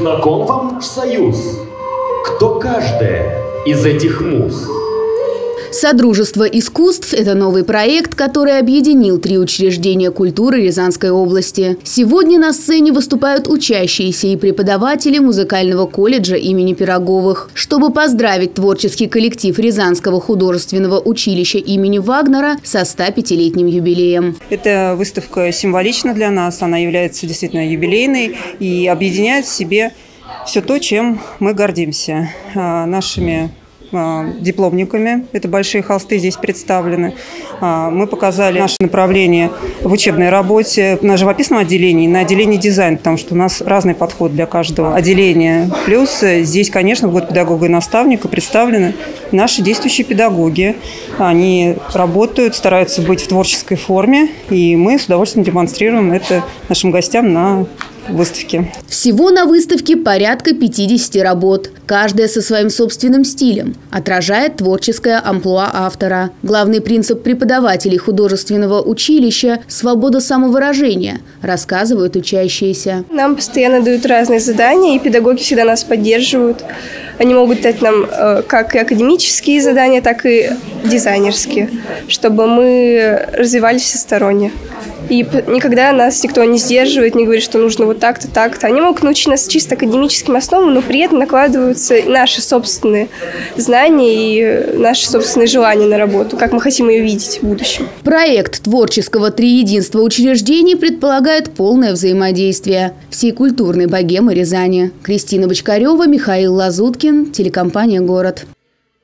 Знаком вам союз? Кто каждая из этих муз? Содружество искусств – это новый проект, который объединил три учреждения культуры Рязанской области. Сегодня на сцене выступают учащиеся и преподаватели музыкального колледжа имени Пироговых. Чтобы поздравить творческий коллектив Рязанского художественного училища имени Вагнера со 105-летним юбилеем. Эта выставка символична для нас, она является действительно юбилейной и объединяет в себе все то, чем мы гордимся. А, нашими дипломниками. Это большие холсты здесь представлены. А, мы показали наше направление в учебной работе на живописном отделении на отделении дизайн, потому что у нас разный подход для каждого отделения. Плюс э, здесь, конечно, в год педагога и наставника представлены наши действующие педагоги. Они работают, стараются быть в творческой форме, и мы с удовольствием демонстрируем это нашим гостям на выставки. Всего на выставке порядка 50 работ. Каждая со своим собственным стилем. Отражает творческое амплуа автора. Главный принцип преподавателей художественного училища – свобода самовыражения, рассказывают учащиеся. Нам постоянно дают разные задания, и педагоги всегда нас поддерживают. Они могут дать нам э, как и академические задания, так и дизайнерские, чтобы мы развивались всесторонне. И никогда нас никто не сдерживает, не говорит, что нужно вот так-то, так-то. Они могут научить нас чисто академическим основам, но при этом накладываются наши собственные знания и наши собственные желания на работу, как мы хотим ее видеть в будущем. Проект творческого триединства учреждений предполагает полное взаимодействие всей культурной богемы Рязани. Кристина Бочкарева, Михаил Лазуткин, телекомпания «Город».